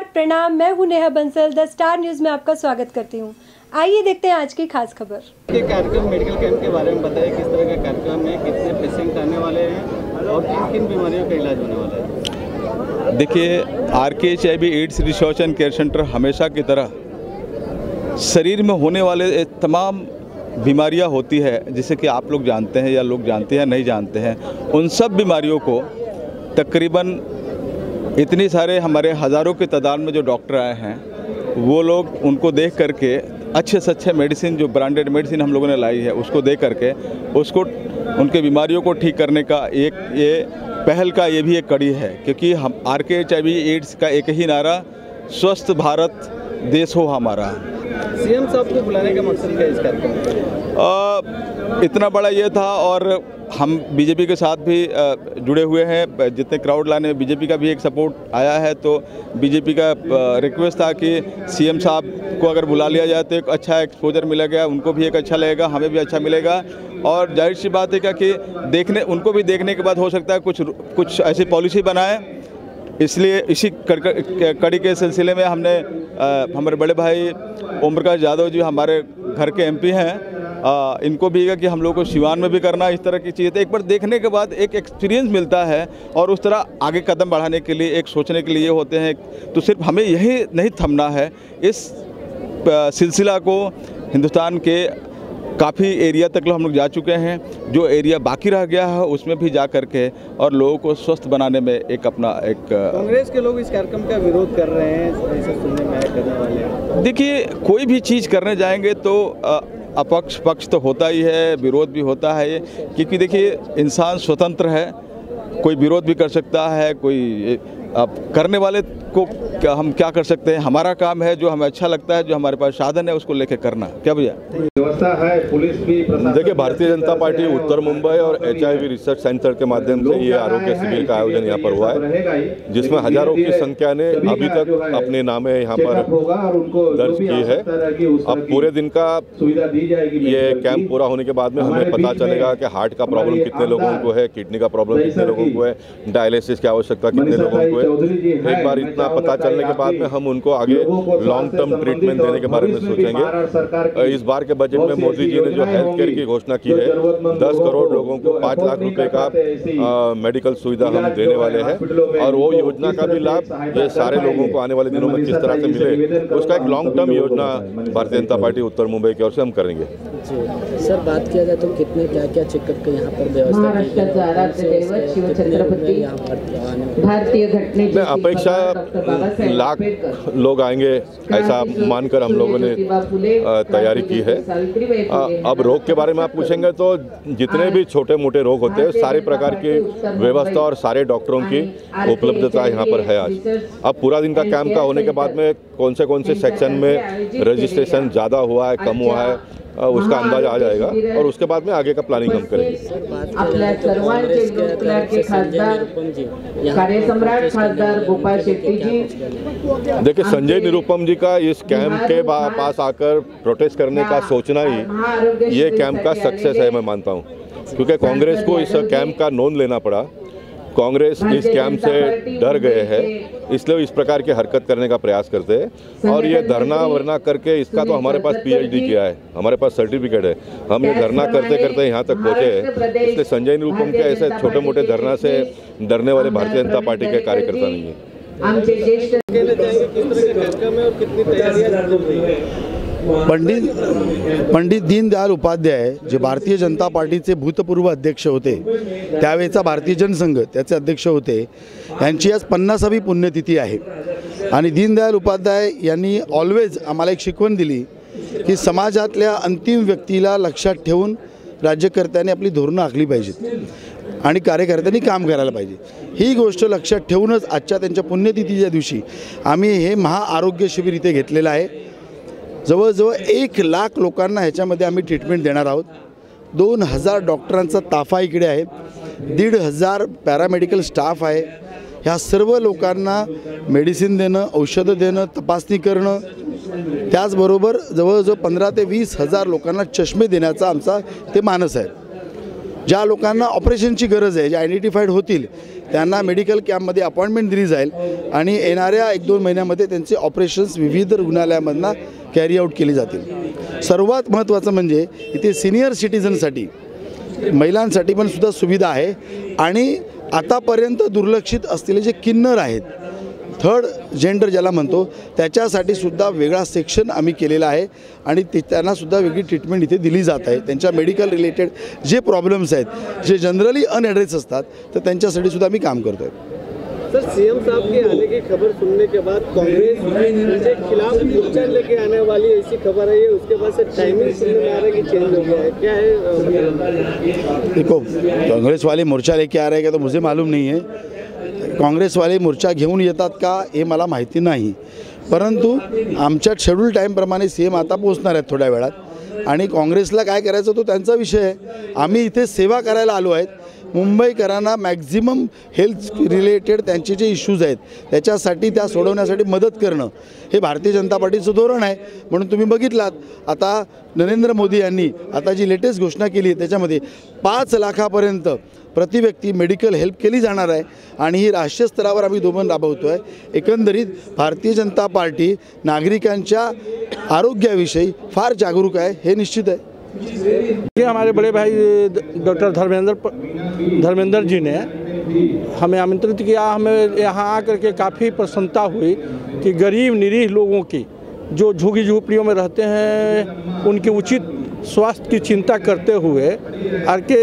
नमस्कार प्रणाम। मैं हूँ Neha Bansal the star news में आपका स्वागत करती हूँ। आइए देखते हैं आज की खास खबर। ये कार्यक्रम मेडिकल कैंप के बारे में बताइए किस तरह का कार्यक्रम है कितने पेशेंट आने वाले हैं और किन किन बीमारियों का इलाज होने वाला है? देखिए R K H I B AIDS research and care centre हमेशा की तरह शरीर में होने वाले तमाम बीमारियाँ होती है जिसे कि आप लोग जानते हैं या लोग जानते हैं नहीं जानते हैं उन सब बीमारियों को तकरीबन इतनी सारे हमारे हज़ारों की तादाद में जो डॉक्टर आए हैं वो लोग उनको देख करके अच्छे से अच्छे मेडिसिन जो ब्रांडेड मेडिसिन हम लोगों ने लाई है उसको दे करके उसको उनके बीमारियों को ठीक करने का एक ये पहल का ये भी एक कड़ी है क्योंकि हम आर के एच एड्स का एक ही नारा स्वस्थ भारत देश हो हमारा। सीएम साहब को बुलाने का मकसद क्या इस कार्यक्रम इतना बड़ा ये था और हम बीजेपी के साथ भी जुड़े हुए हैं। जितने क्राउड लाने में बीजेपी का भी एक सपोर्ट आया है तो बीजेपी का रिक्वेस्ट था कि सीएम साहब को अगर बुला लिया जाए तो एक अच्छा एक्सपोजर मिलेगा उनको भी एक अच्छा लगेगा, हमें भी अच्छा मिलेगा। और ज़ाहिर सी बात है क्या कि देखने, उनको भी देखने के बाद हो सकता है कुछ कुछ ऐसी पॉलिसी बनाए। इसलिए इसी कड़ी के सिलसिले में हमने हमारे बड़े भाई ओम प्रकाश यादव जी, हमारे घर के एमपी हैं। अ, इनको भी है कि हम लोग को शिवान में भी करना इस तरह की चीज़ें। तो एक बार देखने के बाद एक एक्सपीरियंस मिलता है और उस तरह आगे कदम बढ़ाने के लिए एक सोचने के लिए होते हैं। तो सिर्फ़ हमें यही नहीं थमना है। इस सिलसिला को हिंदुस्तान के काफ़ी एरिया तक हम लोग जा चुके हैं। जो एरिया बाकी रह गया है उसमें भी जा करके और लोगों को स्वस्थ बनाने में एक अपना एक कांग्रेस के लोग इस कार्यक्रम का विरोध कर रहे हैं ऐसा सुनने में करने वाले। देखिए कोई भी चीज़ करने जाएँगे तो अ, अपक्ष पक्ष तो होता ही है, विरोध भी होता है क्योंकि देखिए, इंसान स्वतंत्र है, कोई विरोध भी कर सकता है, कोई करने वाले को क्या हम क्या कर सकते हैं? हमारा काम है जो हमें अच्छा लगता है जो हमारे पास साधन है उसको लेके करना। क्या भैया? व्यवस्था है पुलिस भी देखिए भारतीय जनता पार्टी उत्तर मुंबई और एचआईवी रिसर्च सेंटर के माध्यम से ये आरोग्य शिविर का आयोजन यहाँ पर हुआ है जिसमें हज़ारों की संख्या ने अभी तक अपने नामे यहाँ पर होगा और उनको दर्ज की है। अब पूरे दिन का सुविधा दी जाएगी ये कैंप पूरा होने के बाद में हमें पता चलेगा कि हार्ट का प्रॉब्लम कितने लोगों को है किडनी का प्रॉब्लम कितने लोगों को है डायलिसिस की आवश्यकता कितने लोगों को है एक बार इतना पता चलने के बाद में हम उनको आगे लॉन्ग टर्म ट्रीटमेंट देने के बारे में सोचेंगे। इस बार के बजट में मोदी जी ने जो हेल्थ केयर की घोषणा की है दस करोड़ लोगों को पाँच लाख रुपए का मेडिकल सुविधा हम देने वाले हैं। और वो योजना का भी लाभ ये सारे लोगों को आने वाले दिनों में किस तरह से मिले। उसका एक लॉन्ग टर्म योजना भारतीय जनता पार्टी उत्तर मुंबई की ओर से हम करेंगे। सर बात किया जाए तो कितने क्या क्या चेकअप के यहाँ पर व्यवस्था है? हैं? भारतीय घटनेची मैं अपेक्षा लाख लोग आएँगे ऐसा मानकर हम लोगों ने तैयारी की है। अब रोग के बारे में आप पूछेंगे तो जितने भी छोटे मोटे रोग होते हैं सारे प्रकार की व्यवस्था और सारे डॉक्टरों की उपलब्धता यहाँ पर है आज। अब पूरा दिन का कैंप का होने के बाद में कौन से कौन से सेक्शन में रजिस्ट्रेशन ज़्यादा हुआ है कम हुआ है? अ, उसका अंदाज़ा आ जाएगा और उसके बाद में आगे का प्लानिंग हम करेंगे। आपल्या सर्वांचे खासदार, कार्यसम्राट खासदार गोपाल शेट्टी जी, कहना है? देखिए संजय निरुपम जी का इस कैंप के पास आकर प्रोटेस्ट करने का सोचना ही ये कैंप का सक्सेस है मैं मानता हूँ। क्योंकि कांग्रेस को इस कैंप का नोन लेना पड़ा। कांग्रेस इस कैंप से डर गए हैं इसलिए इस प्रकार की हरकत करने का प्रयास करते हैं। और ये धरना वरना करके इसका तो हमारे पास पीएचडी किया है हमारे पास सर्टिफिकेट है। हम ये धरना करते करते यहाँ तक पहुँचे हैं। इसलिए संजय निरुपम के ऐसे छोटे मोटे धरना से डरने वाले भारतीय जनता पार्टी के कार्यकर्ता नहीं हैं? पंडित पंडित दीनदयाल उपाध्याय जे भारतीय जनता पार्टीचे भूतपूर्व अध्यक्ष होते त्यावेळेचा भारतीय जनसंघ त्याचे अध्यक्ष होते यांची आज पन्नासावी पुण्यतिथी आहे. आणि दीनदयाल उपाध्याय यांनी ऑलवेज आम्हाला एक शिकवण दिली की समाजातल्या अंतिम व्यक्तीला लक्षात ठेवून राज्यकर्त्यांनी आपली धोरणं आखली पाहिजेत आणि कार्यकर्त्यांनी काम करायला पाहिजे. ही गोष्ट लक्षात ठेवूनच आजच्या त्यांच्या पुण्यतिथीच्या दिवशी आम्ही हे महाआरोग्य शिबिर इथे घेतलेलं आहे. जवळजवळ एक लाख लोकांना ह्याच्यामध्ये आम्ही ट्रीटमेंट देणार आहोत. दोन हजार डॉक्टरांचा ताफा इकडे आहे. दीड हजार पॅरामेडिकल स्टाफ आहे. ह्या सर्व लोकांना मेडिसिन देणं औषधं देणं तपासणी करणं त्याचबरोबर जवळजवळ पंधरा ते वीस हजार लोकांना चष्मे देण्याचा आमचा ते मानस आहे. ज्या लोकांना ऑपरेशनची गरज आहे जे आयडेंटिफाईड होतील त्यांना मेडिकल कॅम्पमध्ये अपॉइंटमेंट दिली जाईल आणि येणाऱ्या एक दोन महिन्यामध्ये त्यांचे ऑपरेशन्स विविध रुग्णालयामधनं कॅरी आऊट केली जातील. सर्वात महत्त्वाचं म्हणजे इथे सिनियर सिटीजनसाठी महिलांसाठी पण सुद्धा सुविधा आहे आणि आतापर्यंत दुर्लक्षित असलेले जे किन्नर आहेत थर्ड जेंडर ज्याला म्हणतो त्याच्यासाठी सुद्धा वेगळा सेक्शन आम्ही केलेला आहे आणि ते त्यांनासुद्धा वेगळी ट्रीटमेंट इथे दिली जात आहे. त्यांच्या मेडिकल रिलेटेड जे प्रॉब्लेम्स आहेत जे जनरली अनॲड्रेस असतात तर त्यांच्यासाठी सुद्धा आम्ही काम करतो आहे सर सीएम साहब के आने की खबर सुनने के बाद कांग्रेस उनके खिलाफ मोर्चा लेके आने वाली ऐसी खबर है ये उसके बाद से टाइमिंग सुनने में आ रहा है कि चेंज हो गया है। क्या है देखो काँग्रेस वाले मोर्चा लेके आ रहे का तो मुझे मालूम नहीं है। काँग्रेसवाले मोर्चा घेऊन येतात का हे मला माहिती नाही. परंतु आमच्या शेड्यूल टाईमप्रमाणे सी एम आता पोहोचणार आहेत थोड्या वेळात. आणि काँग्रेसला काय करायचं तो त्यांचा विषय आहे. आम्ही इथे सेवा करायला आलो आहेत. मुंबईकरांना मॅक्झिमम हेल्थ रिलेटेड त्यांचे जे इश्यूज आहेत त्याच्यासाठी त्या सोडवण्यासाठी मदत करणं हे भारतीय जनता पार्टीचं धोरण आहे. म्हणून तुम्ही बघितलात आता नरेंद्र मोदी यांनी आता जी लेटेस्ट घोषणा केली आहे त्याच्यामध्ये पाच लाखापर्यंत प्रति व्यक्ती मेडिकल हेल्प के केली जाणार आहे आणि ही राष्ट्रीय स्तरावर आम्ही दोन राबवतो आहे एकंदरीत भारतीय जनता पार्टी नागरिकांच्या आरोग्याविषयी फार जागरूक हे निश्चित आहे. ये हमारे बड़े भाई डॉक्टर धर्मेंद्र धर्मेंद्र जी ने हमें आमंत्रित किया। हमें यहाँ आकर के काफ़ी प्रसन्नता हुई कि गरीब, निरीह लोगों की जो झुग्गी झोपड़ियों में रहते हैं, उनके उचित स्वास्थ्य की चिंता करते हुए, आर के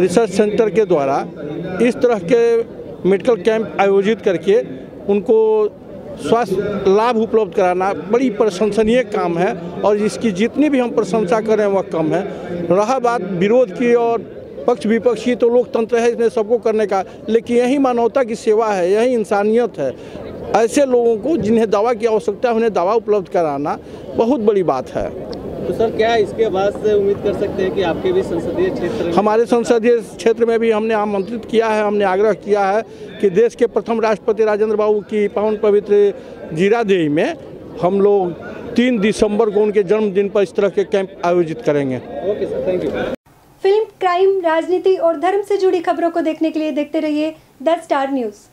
रिसर्च सेंटर के द्वारा इस तरह के मेडिकल कैंप आयोजित करके उनको स्वास्थ्य लाभ उपलब्ध कराना बड़ी प्रशंसनीय काम है और इसकी जितनी भी हम प्रशंसा करें वह कम है। रहा बात विरोध की और पक्ष विपक्ष की तो लोकतंत्र है इसमें सबको करने का, लेकिन यही मानवता की सेवा है, यही इंसानियत है। ऐसे लोगों को जिन्हें दवा की आवश्यकता है, उन्हें दवा उपलब्ध कराना बहुत बड़ी बात है। तो सर क्या इसके बाद से उम्मीद कर सकते हैं कि आपके भी संसदीय क्षेत्र में हमारे संसदीय क्षेत्र में भी हमने आमंत्रित किया है हमने आग्रह किया है कि देश के प्रथम राष्ट्रपति राजेंद्र बाबू की पावन पवित्र जीरादेही में हम लोग तीन दिसंबर को उनके जन्मदिन पर इस तरह के कैंप आयोजित करेंगे। Okay sir thank you. Film crime राजनीति और धर्म से जुड़ी खबरों को देखने के लिए देखते रहिए द स्टार न्यूज़।